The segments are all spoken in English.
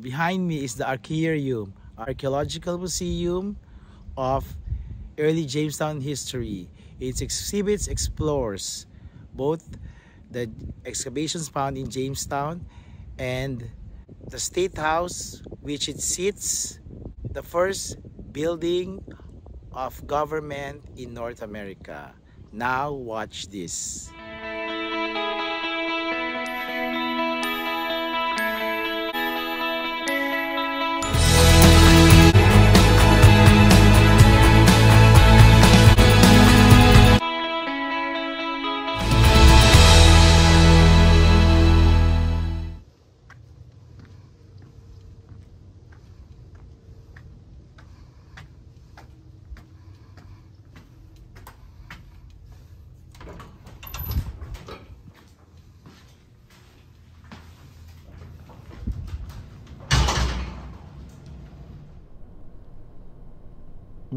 Behind me is the Archaearium, Archaeological Museum of early Jamestown history. Its exhibits explores both the excavations found in Jamestown and the State House, which it sits the first building of government in North America. Now watch this.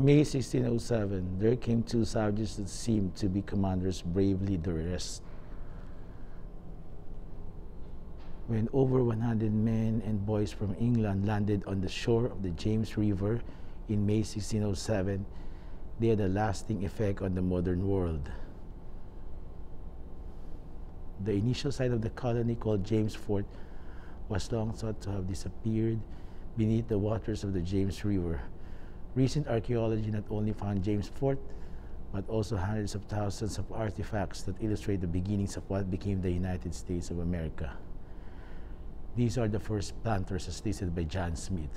May 1607, there came two savages that seemed to be commanders bravely dressed. When over 100 men and boys from England landed on the shore of the James River in May 1607, they had a lasting effect on the modern world. The initial site of the colony called James Fort was long thought to have disappeared beneath the waters of the James River Recent archaeology not only found James Fort, but also hundreds of thousands of artifacts that illustrate the beginnings of what became the United States of America. These are the first planters as listed by John Smith.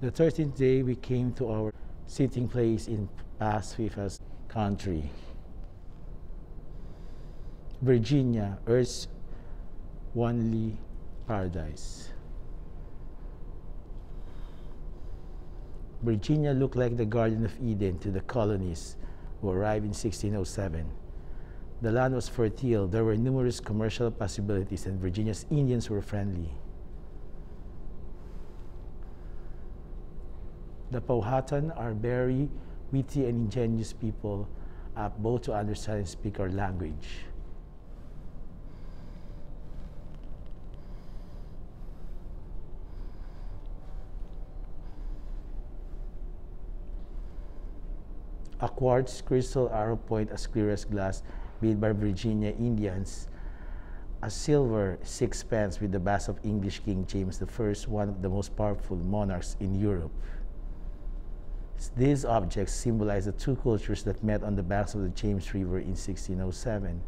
The 13th day we came to our sitting place in Paspahegh's country. Virginia, Earth's only paradise. Virginia looked like the Garden of Eden to the colonists who arrived in 1607. The land was fertile, there were numerous commercial possibilities, and Virginia's Indians were friendly. The Powhatan are very witty and ingenious people, both to understand and speak our language. A quartz crystal arrow point as clear as glass made by Virginia Indians, a silver sixpence with the bust of English King James I, one of the most powerful monarchs in Europe. These objects symbolize the two cultures that met on the banks of the James River in 1607.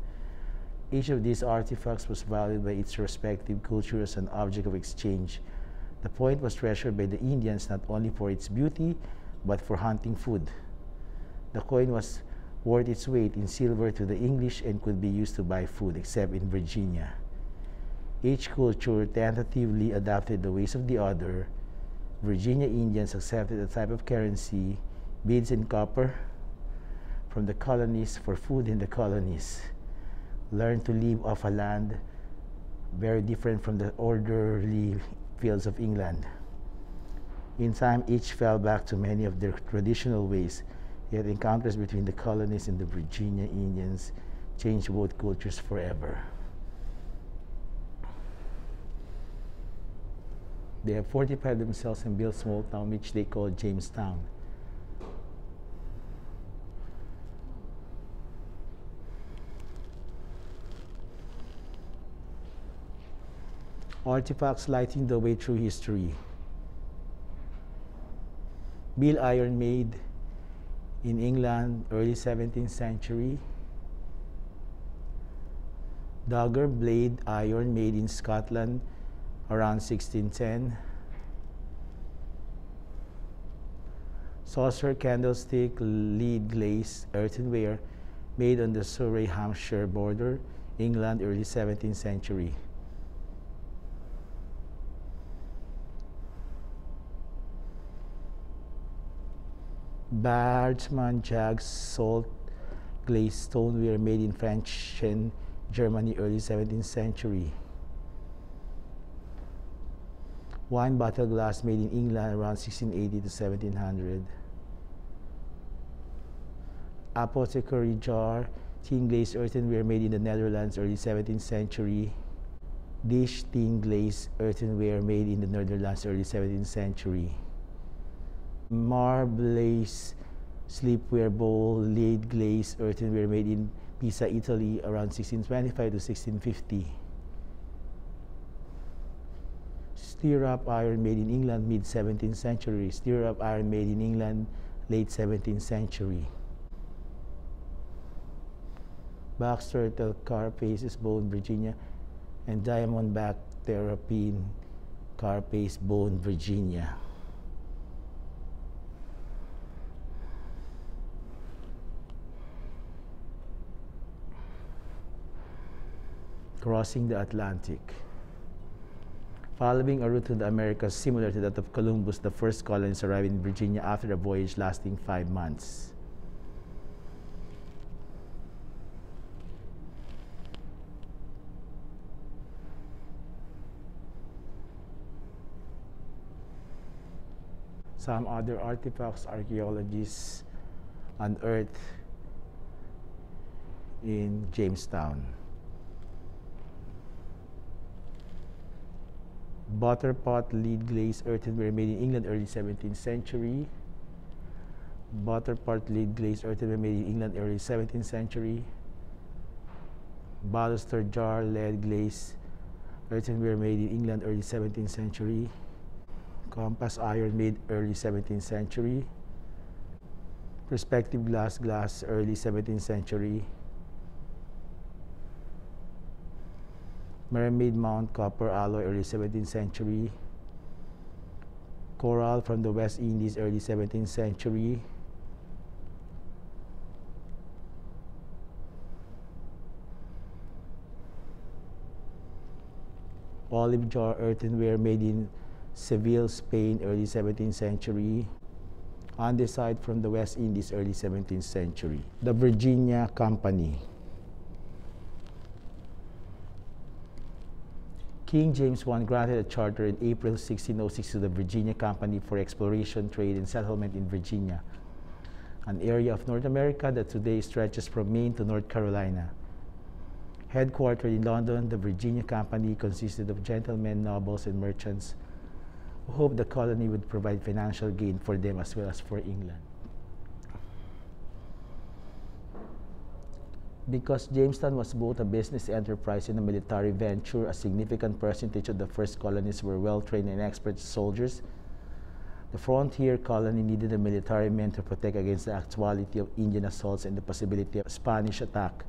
Each of these artifacts was valued by its respective culture as an object of exchange. The point was treasured by the Indians not only for its beauty, but for hunting food. The coin was worth its weight in silver to the English and could be used to buy food, except in Virginia. Each culture tentatively adopted the ways of the other. Virginia Indians accepted a type of currency, beads and copper, from the colonies for food in the colonies. Learned to live off a land very different from the orderly fields of England. In time, each fell back to many of their traditional ways, Yet encounters between the colonists and the Virginia Indians changed both cultures forever. They have fortified themselves and built small town which they call Jamestown. Artifacts lighting the way through history. Bill Iron made in England, early 17th century. Dagger blade iron made in Scotland around 1610. Saucer candlestick lead glaze earthenware made on the Surrey Hampshire border, England, early 17th century. Bartmann jugs, salt glazed stoneware made in French and Germany early 17th century. Wine bottle glass made in England around 1680 to 1700. apothecary jar, thin glazed earthenware made in the Netherlands, early 17th century. Dish thin glazed earthenware made in the Netherlands, early 17th century. Marbleized slipware bowl, laid glazed earthenware made in Pisa, Italy, around 1625 to 1650. Stirrup iron made in England, mid 17th century. Stirrup iron made in England, late 17th century. Box turtle carapaces, bone, Virginia, and diamondback terrapin carapace, bone, Virginia. Crossing the Atlantic. Following a route to the Americas similar to that of Columbus, the first colonists arrived in Virginia after a voyage lasting five months. Some other artifacts archaeologists unearthed in Jamestown. Butter pot lead glazed earthenware made in England early 17th century. Butter pot lead glazed earthenware made in England early 17th century. Baluster jar lead glaze earthenware made in England early 17th century. Compass iron made early 17th century. Perspective glass glass early 17th century. Mermaid Mount copper alloy early 17th century. Coral from the West Indies early 17th century. Olive jar earthenware made in Seville, Spain, early 17th century. Andesite from the West Indies, early 17th century. The Virginia Company. King James I granted a charter in April 1606 to the Virginia Company for exploration, trade, and settlement in Virginia, an area of North America that today stretches from Maine to North Carolina. Headquartered in London, the Virginia Company consisted of gentlemen, nobles, and merchants who hoped the colony would provide financial gain for them as well as for England. Because Jamestown was both a business enterprise and a military venture, a significant percentage of the first colonists were well-trained and expert soldiers. The frontier colony needed a military men to protect against the actuality of Indian assaults and the possibility of Spanish attack.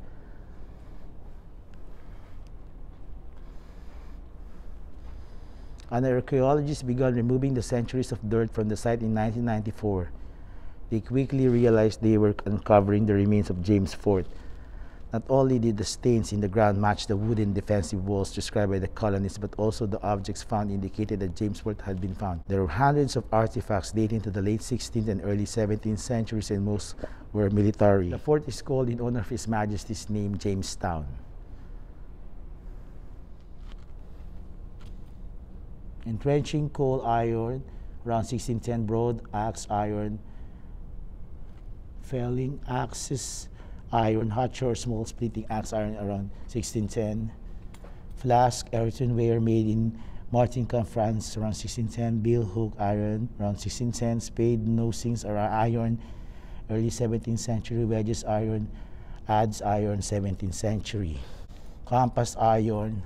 And archaeologists began removing the centuries of dirt from the site in 1994. They quickly realized they were uncovering the remains of James Fort, not only did the stains in the ground match the wooden defensive walls described by the colonists, but also the objects found indicated that James Fort had been found. There were hundreds of artifacts dating to the late 16th and early 17th centuries, and most were military. The fort is called in honor of His Majesty's name, Jamestown. Entrenching coal iron, around 1610 broad axe iron, felling axes, iron hot or small splitting axe iron around 1610. Flask earthenware made in Martincamp, France around 1610. Bill hook iron around 1610. Spade nosings around iron early 17th century. Wedges iron, adze iron 17th century. Compass iron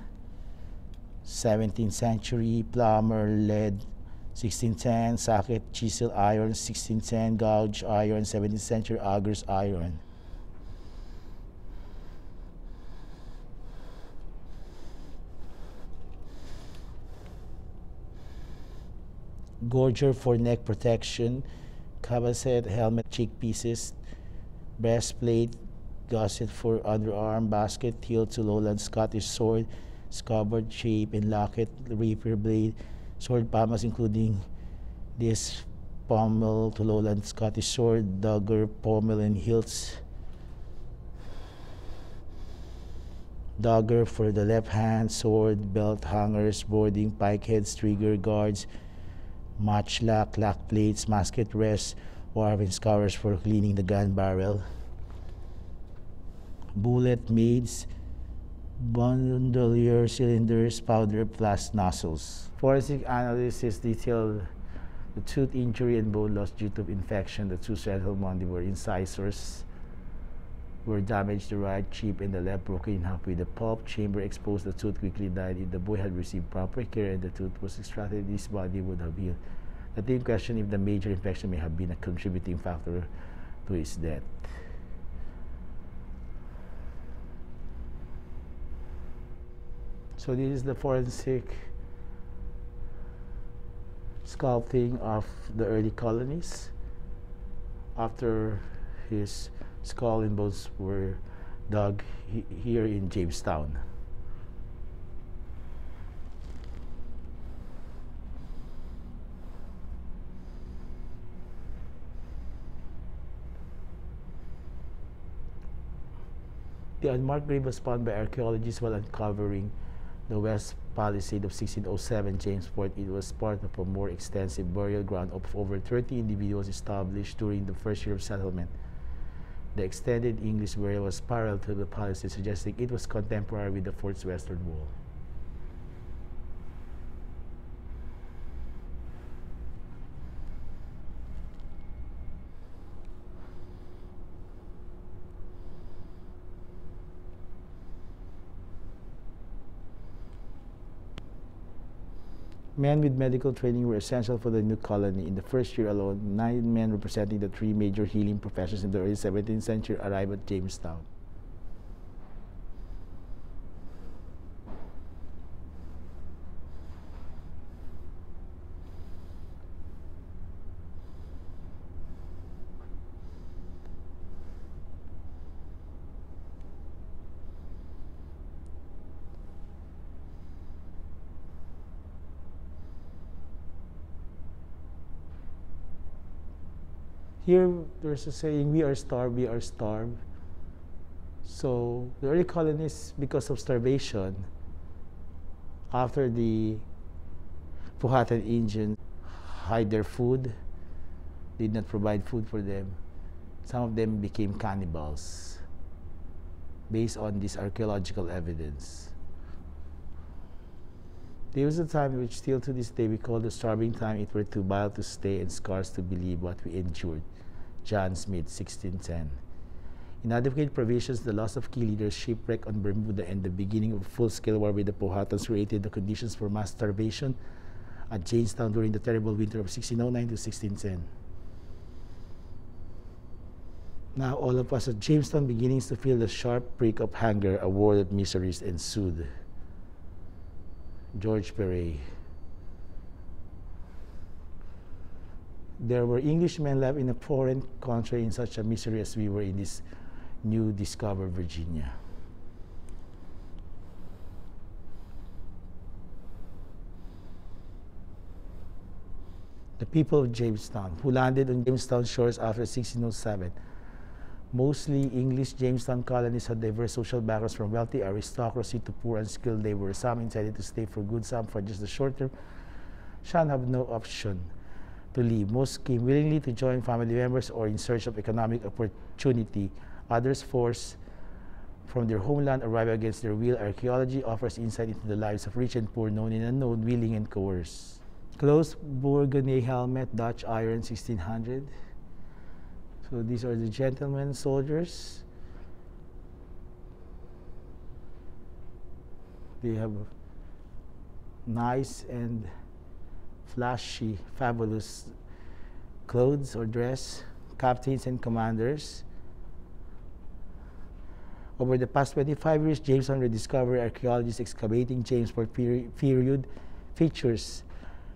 17th century. Plumber lead 1610. Socket chisel iron 1610. Gouge iron 17th century. Augers iron. Gorger for neck protection, cabasset, helmet, cheek pieces, breastplate, gusset for underarm, basket, hilt to lowland Scottish sword, scabbard shape and locket, rapier blade, sword pommels including this pommel to lowland Scottish sword, dagger, pommel and hilts. Dagger for the left hand, sword, belt hangers, boarding, pike heads, trigger guards, matchlock, lock plates, musket rests, warving scours for cleaning the gun barrel. bullet mates, bandolier cylinders, powder plus nozzles. Forensic analysis detailed the tooth injury and bone loss due to infection. The two central mandibular incisors were damaged, the right chip and the left broken in half with the pulp chamber exposed. The tooth quickly died. If the boy had received proper care and the tooth was extracted, his body would have healed. The team questioned if the major infection may have been a contributing factor to his death. So this is the forensic sculpting of the early colonies after his skull and bones were dug he here in Jamestown. The unmarked grave was found by archaeologists while uncovering the West Palisade of 1607 James Fort. It was part of a more extensive burial ground of over 30 individuals established during the first year of settlement. The extended English burial was parallel to the palisade, suggesting it was contemporary with the fort's western wall. Men with medical training were essential for the new colony. In the first year alone, nine men representing the three major healing professions in the early 17th century arrived at Jamestown. Here, there's a saying, we are starved, we are starved. So the early colonists, because of starvation, after the Powhatan Indians hide their food, did not provide food for them, some of them became cannibals based on this archaeological evidence. There was a time which still to this day we call the starving time. It were too vile to stay and scarce to believe what we endured. John Smith, 1610. Inadequate provisions, the loss of key leaders, shipwreck on Bermuda, and the beginning of full-scale war with the Powhatans created the conditions for mass starvation at Jamestown during the terrible winter of 1609 to 1610. Now all of us at Jamestown beginnings to feel the sharp prick of hunger, a war of miseries ensued. George Percy. There were Englishmen left in a foreign country in such a misery as we were in this new discovered Virginia. The people of Jamestown, who landed on Jamestown shores after 1607, Mostly English Jamestown colonists had diverse social backgrounds from wealthy aristocracy to poor and skilled labor. Some intended to stay for good, some for just a short term. Some have no option to leave. Most came willingly to join family members or in search of economic opportunity. Others forced from their homeland arrive against their will. Archaeology offers insight into the lives of rich and poor, known and unknown, willing and coerced. Close burgonet helmet, Dutch iron, 1600. So these are the gentlemen soldiers. They have nice and flashy, fabulous clothes or dress, captains and commanders. Over the past 25 years, Jamestown rediscovery archaeologists excavating James Fort period features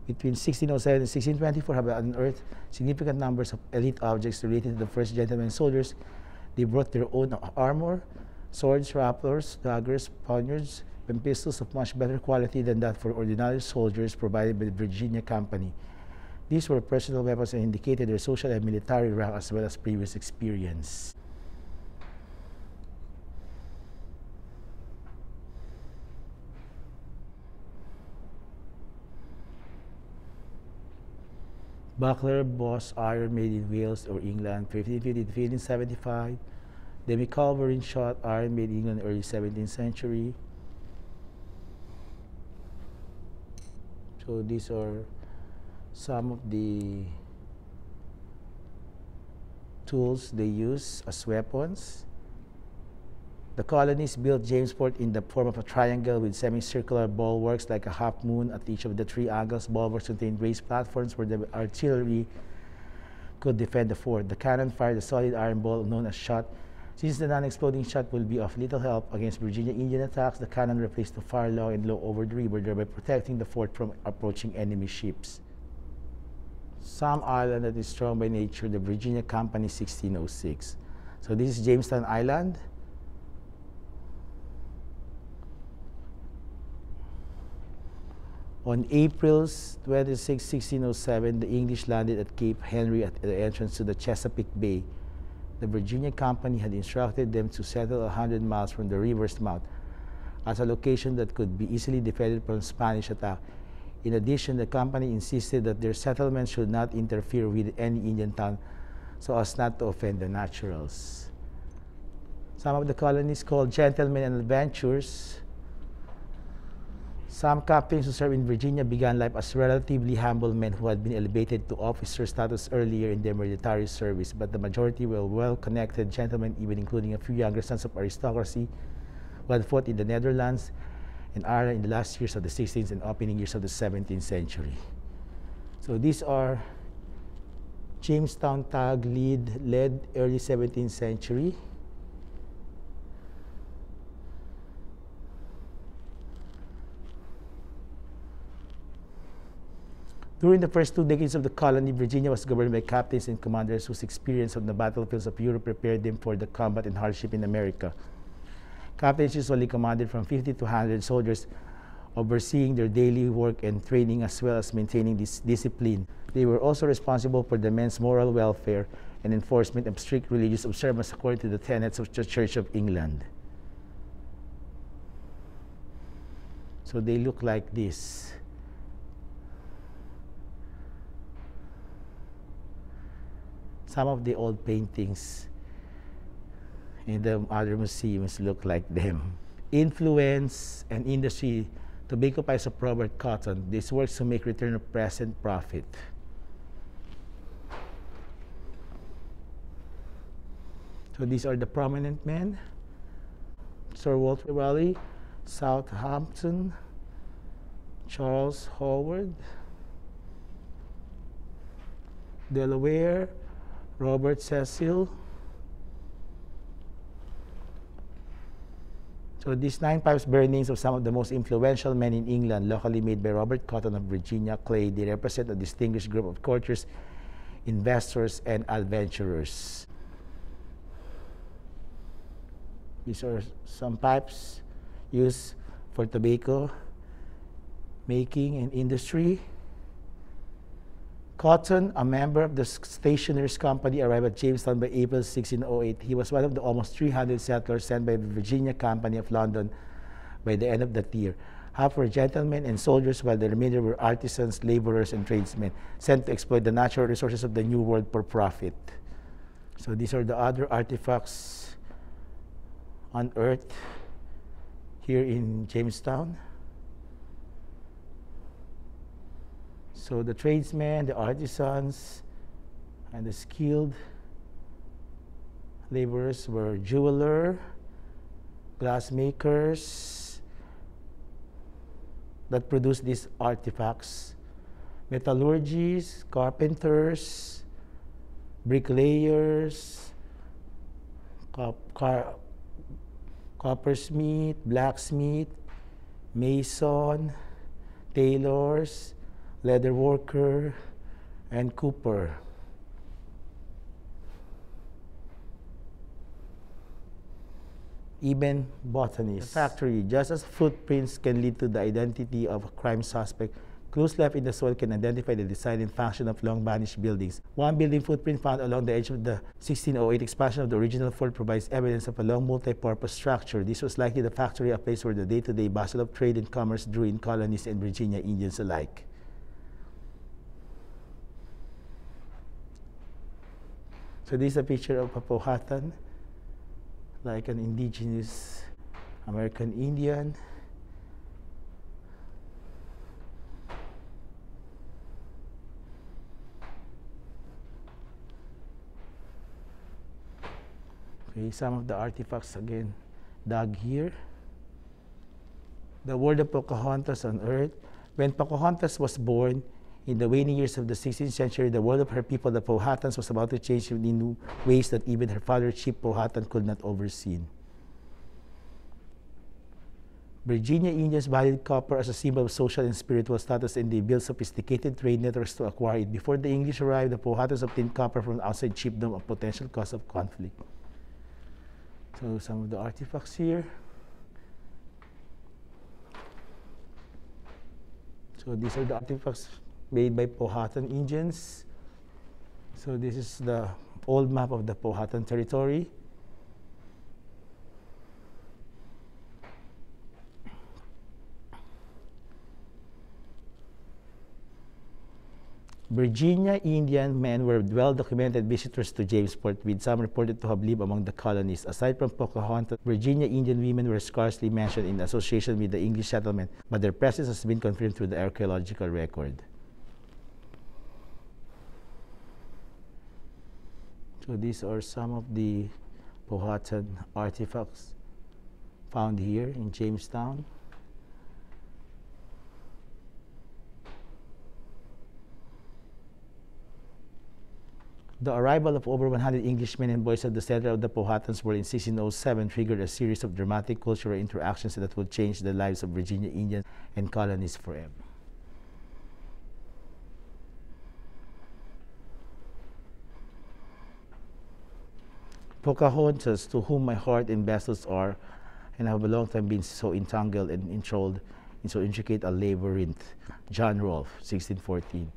between 1607 and 1624 have unearthed significant numbers of elite objects related to the first gentlemen soldiers. They brought their own armor, swords, raptors, daggers, poniards, and pistols of much better quality than that for ordinary soldiers provided by the Virginia Company. These were personal weapons and indicated their social and military rank as well as previous experience. Buckler Boss Iron made in Wales or England, 1550 to 1575. Demi-culverin shot iron made in England early 17th century. So these are some of the tools they use as weapons. The colonies built James Fort in the form of a triangle with semicircular bulwarks like a half moon at each of the three angles. Bulwarks contained raised platforms where the artillery could defend the fort. The cannon fired a solid iron ball known as shot. Since the non-exploding shot will be of little help against Virginia Indian attacks, the cannon replaced the fire long and low over the river, thereby protecting the fort from approaching enemy ships. Some island that is strong by nature, the Virginia Company 1606. So this is Jamestown Island. On April 26, 1607, the English landed at Cape Henry at the entrance to the Chesapeake Bay. The Virginia Company had instructed them to settle 100 miles from the river's mouth as a location that could be easily defended from Spanish attack. In addition, the company insisted that their settlement should not interfere with any Indian town so as not to offend the naturals. Some of the colonies called gentlemen and adventurers some captains who served in Virginia began life as relatively humble men who had been elevated to officer status earlier in their military service, but the majority were well-connected gentlemen, even including a few younger sons of aristocracy who had fought in the Netherlands and Ireland in the last years of the 16th and opening years of the 17th century. So these are Jamestown Tag lead, led early 17th century. During the first two decades of the colony, Virginia was governed by captains and commanders whose experience on the battlefields of Europe prepared them for the combat and hardship in America. Captains usually commanded from 50 to 100 soldiers, overseeing their daily work and training as well as maintaining this discipline. They were also responsible for the men's moral welfare and enforcement of strict religious observance according to the tenets of the Church of England. So they look like this. Some of the old paintings in the other museums look like them. Influence and industry, to tobacco pies of Robert Cotton. This works to make return of present profit. So these are the prominent men. Sir Walter Raleigh, Southampton, Charles Howard, Delaware, Robert Cecil. So these nine pipes names of some of the most influential men in England, locally made by Robert Cotton of Virginia Clay. They represent a distinguished group of courtiers, investors, and adventurers. These are some pipes used for tobacco making and industry. Cotton, a member of the Stationers Company, arrived at Jamestown by April 1608. He was one of the almost 300 settlers sent by the Virginia Company of London by the end of that year. Half were gentlemen and soldiers, while the remainder were artisans, laborers, and tradesmen sent to exploit the natural resources of the New World for profit. So these are the other artifacts unearthed here in Jamestown. So the tradesmen, the artisans, and the skilled laborers were jeweler, glassmakers that produced these artifacts, metallurgists, carpenters, bricklayers, cop car coppersmith, blacksmith, mason, tailors, leather worker, and cooper. Even botanists. Factory, just as footprints can lead to the identity of a crime suspect, clues left in the soil can identify the design and function of long-vanished buildings. One building footprint found along the edge of the 1608 expansion of the original fort provides evidence of a long multi-purpose structure. This was likely the factory, a place where the day-to-day -day bustle of trade and commerce drew in colonists and Virginia Indians alike. So this is a picture of Powhatan. like an indigenous American Indian. Okay, some of the artifacts again dug here. The world of Pocahontas on earth. When Pocahontas was born, in the waning years of the 16th century, the world of her people, the Powhatans, was about to change in new ways that even her father, Chief Powhatan, could not oversee. Virginia Indians valued copper as a symbol of social and spiritual status, and they built sophisticated trade networks to acquire it. Before the English arrived, the Powhatans obtained copper from outside chiefdom, a potential cause of conflict. So some of the artifacts here. So these are the artifacts made by Powhatan Indians. So this is the old map of the Powhatan territory. Virginia Indian men were well-documented visitors to James Fort, with some reported to have lived among the colonies. Aside from Pocahontas, Virginia Indian women were scarcely mentioned in association with the English settlement, but their presence has been confirmed through the archaeological record. So these are some of the Powhatan artifacts found here in Jamestown. The arrival of over 100 Englishmen and boys at the center of the Powhatans world in 1607 triggered a series of dramatic cultural interactions that would change the lives of Virginia Indians and colonists forever. Pocahontas, to whom my heart and vessels are, and have a long time been so entangled and enthralled in so intricate a labyrinth. John Rolfe, 1614.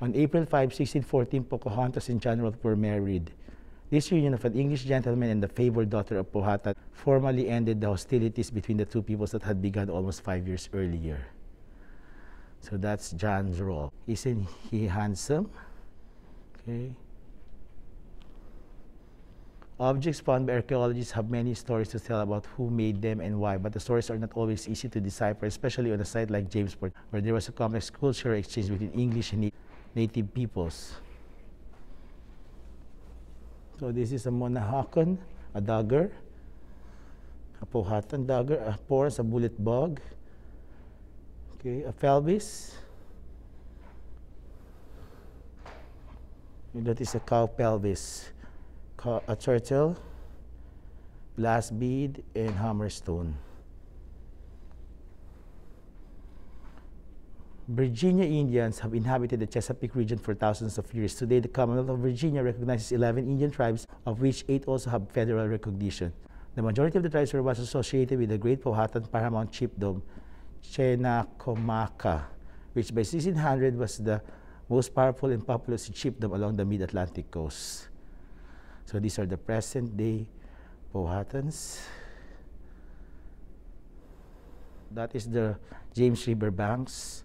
On April 5, 1614, Pocahontas and John Rolfe were married. This union of an English gentleman and the favored daughter of Powhatan formally ended the hostilities between the two peoples that had begun almost five years earlier. So that's John Rolfe. Isn't he handsome? Okay. Objects found by archaeologists have many stories to tell about who made them and why, but the stories are not always easy to decipher, especially on a site like James Fort, where there was a complex cultural exchange between English and native peoples. So this is a Monahakon, a dagger, a Powhatan dagger, a porous, a bullet bug, okay, a pelvis, and that is a cow pelvis, a turtle, glass bead, and hammerstone. Virginia Indians have inhabited the Chesapeake region for thousands of years. Today, the Commonwealth of Virginia recognizes 11 Indian tribes, of which eight also have federal recognition. The majority of the tribes were once associated with the great Powhatan paramount chiefdom, Tsenacommacah, which by 1600 was the most powerful and populous chiefdom along the mid-Atlantic coast. So these are the present-day Powhatans. That is the James River banks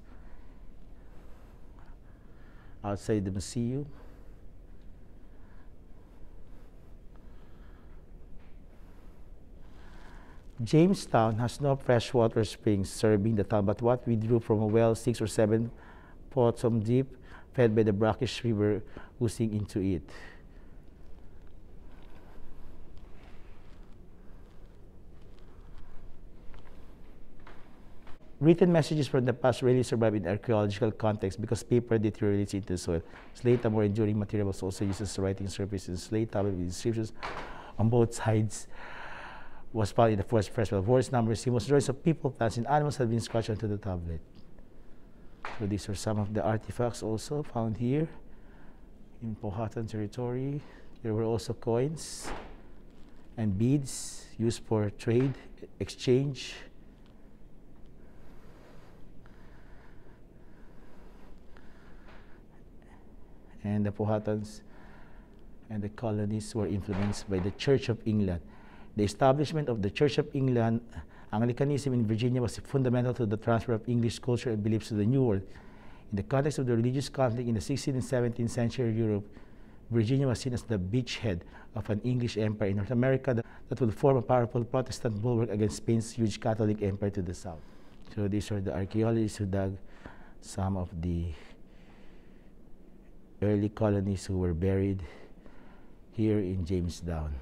outside the museum. Jamestown has no freshwater springs serving the town, but what we drew from a well six or seven bottom deep, fed by the brackish river oozing into it. Written messages from the past really survive in archaeological context because paper deteriorates into soil. Slate, a more enduring material, was also used as writing surface in slate tablet with inscriptions on both sides was found in the first festival. Words, numbers, symbols, drawings of people, plants, and animals have been scratched onto the tablet. So these are some of the artifacts also found here in Powhatan territory. There were also coins and beads used for trade, exchange, and the Powhatans and the colonies were influenced by the Church of England. The establishment of the Church of England, Anglicanism in Virginia was fundamental to the transfer of English culture and beliefs to the New World. In the context of the religious conflict in the 16th and 17th century Europe, Virginia was seen as the beachhead of an English empire in North America that, that would form a powerful Protestant bulwark against Spain's huge Catholic empire to the south. So these are the archaeologists who dug some of the early colonists who were buried here in Jamestown.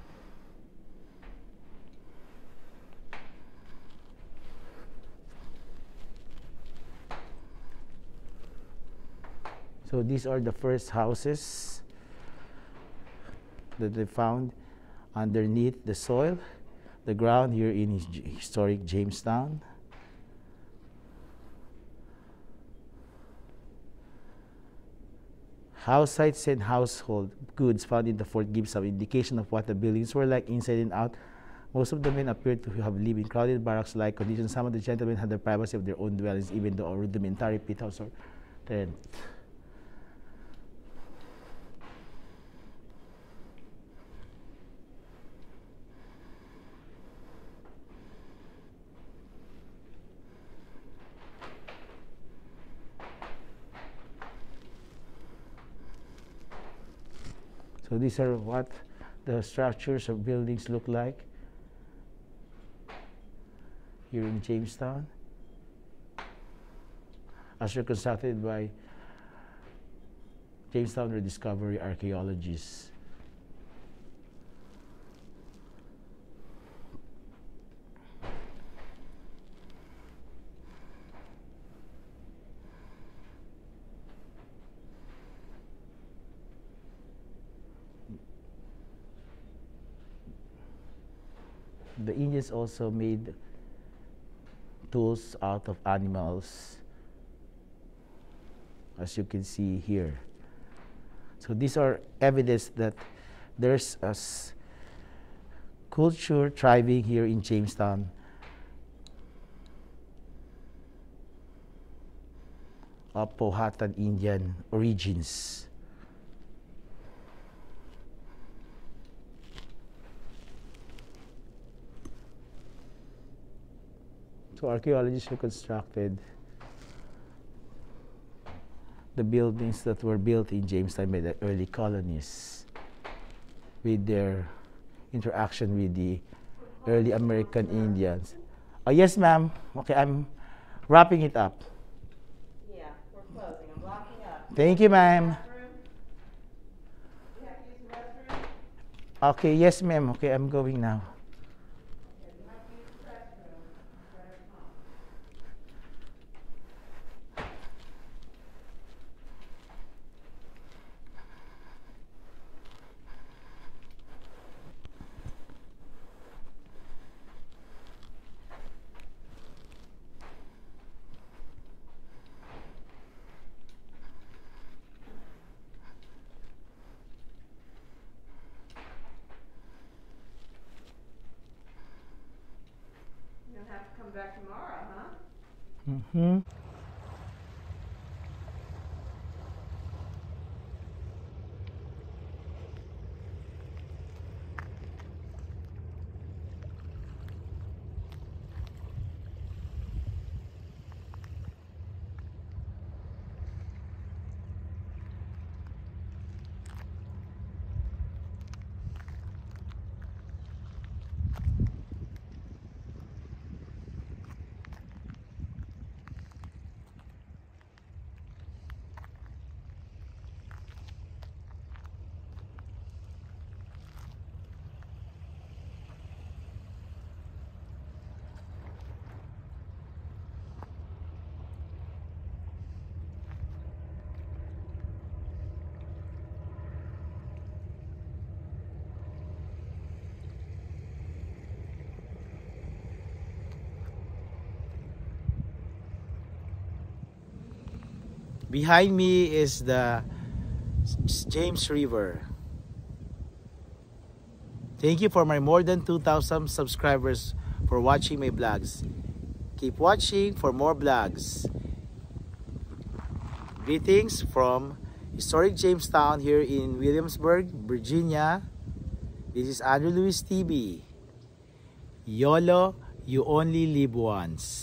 So these are the first houses that they found underneath the soil, the ground here in historic Jamestown. House sites and household goods found in the fort give some indication of what the buildings were like inside and out. Most of the men appeared to have lived in crowded barracks-like conditions. Some of the gentlemen had the privacy of their own dwellings, even though a rudimentary pit house or tent. So these are what the structures of buildings look like here in Jamestown as reconstructed by Jamestown Rediscovery archaeologists. the Indians also made tools out of animals, as you can see here. So these are evidence that there's a culture thriving here in Jamestown. of Powhatan Indian origins. So archaeologists reconstructed the buildings that were built in Jamestown by the early colonists with their interaction with the early American Indians. Oh, yes, ma'am. Okay, I'm wrapping it up. Yeah, we're closing. I'm locking up. Thank you, ma'am. You have to use the restroom? Okay, yes, ma'am. Okay, I'm going now. Okay, you have to use the restroom. Better come. You'll have to come back tomorrow, huh? hmm Behind me is the James River. Thank you for my more than 2,000 subscribers for watching my vlogs. Keep watching for more vlogs. Greetings from historic Jamestown here in Williamsburg, Virginia. This is Andrew Luis TV. YOLO, you only live once.